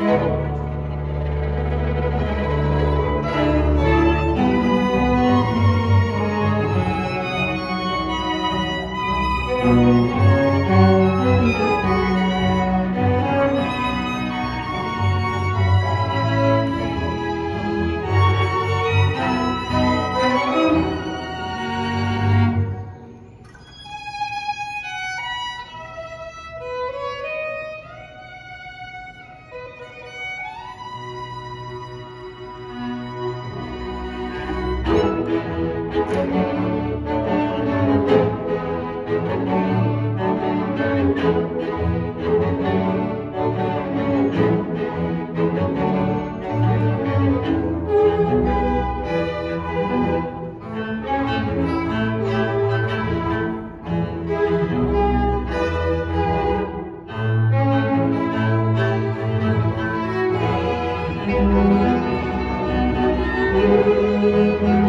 Müzik daez muscular